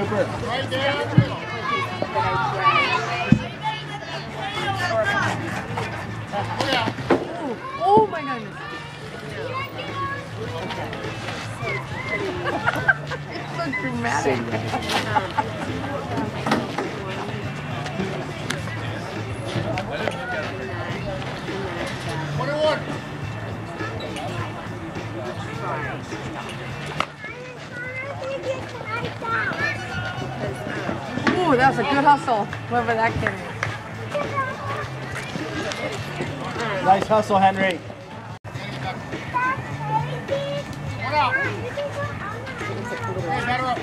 Cooper. Right there. Oh my goodness. it's so dramatic. that was a good hustle. Whoever that kid is. Nice hustle, Henry. One out. Hey, batter up.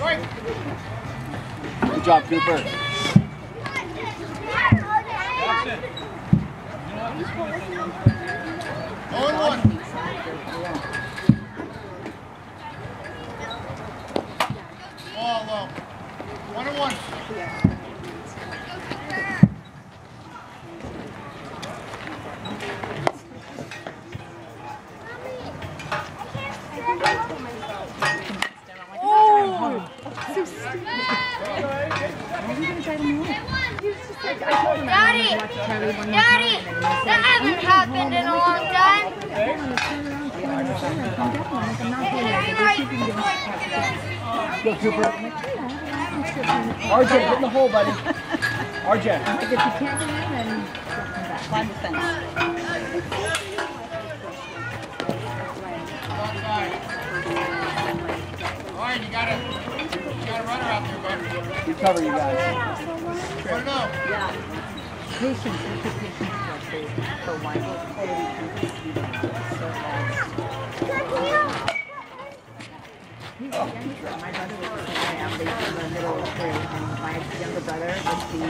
Right. Good job, Cooper. Oh, one. Ball low. One and one. Oh, so stupid. Daddy, Daddy, that hasn't happened in a long time. Go, Cooper. RJ, get in the hole, buddy. RJ. Climb the fence. Cover, you guys. Put up. Patience, patience for food, for wine. So fast. My brother was the same way. In the middle of three, and my younger brother was the,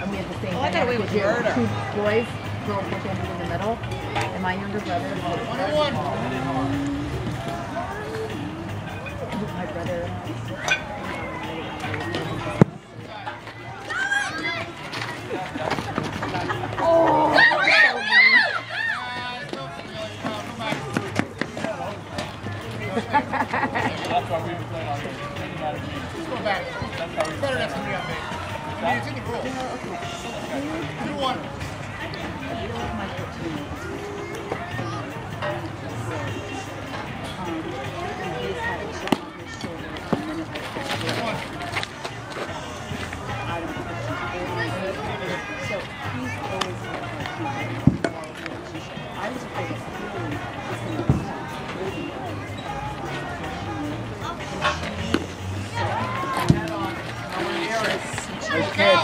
and we had the same. Oh, I got away with murder. Two boys, girls were in the middle, and my younger brother was One my brother.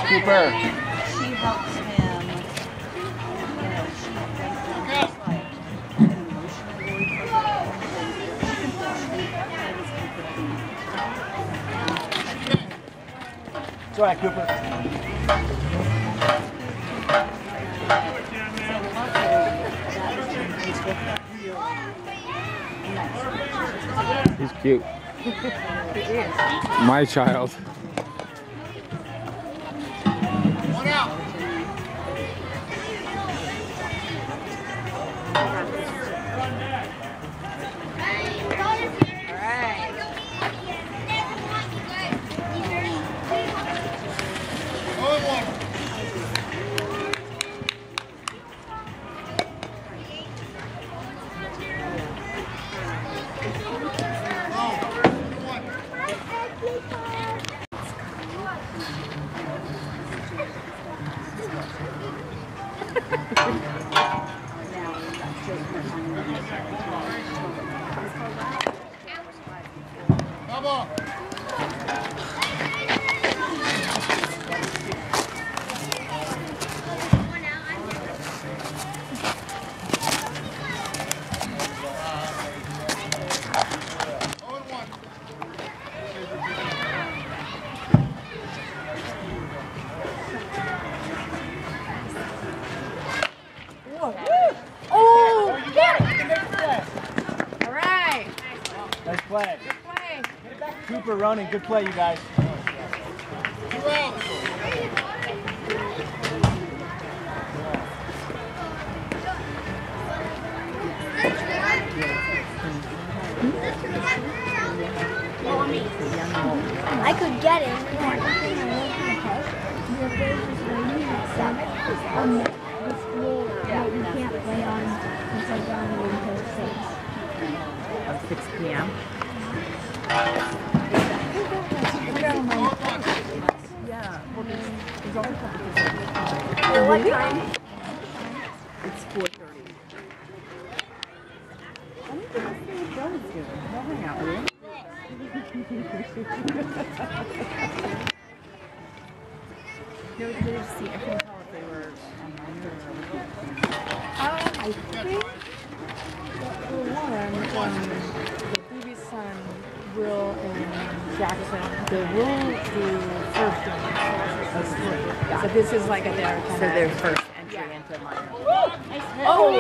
Nice Cooper. She helps him, you know, she makes him like an emotional Okay. It's all right, Cooper. He's cute. My child. Bravo! Nice play. Good play. Cooper running. Good play, you guys. Two outs. I could get it. Yeah. Well, there's, there's always competition. What time? It's 4.30. I don't think that's what Joe's doing. They'll hang out with you. No, there's, see, I couldn't tell if they were online or Uh, I think um, the BB son, Will and Jackson, they will do first dance. So this is like a their kind So of. their first entry into mine. Oh!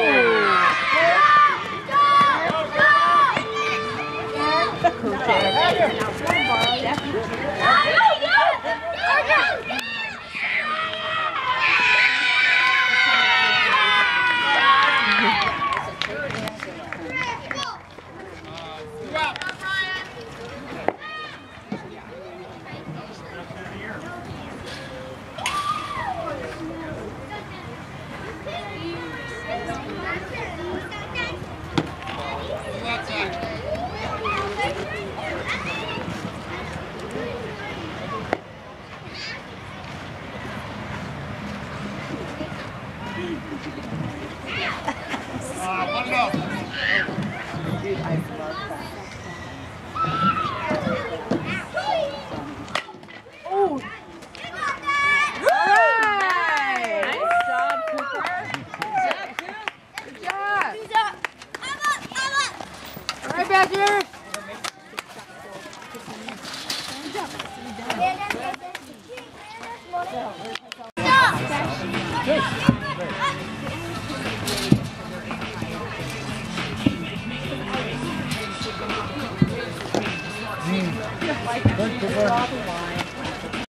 Uh, one go. Dude, I love that. Oh! Alright! Nice job, Cooper. Good job! Alright, Badger! Good, Cooper.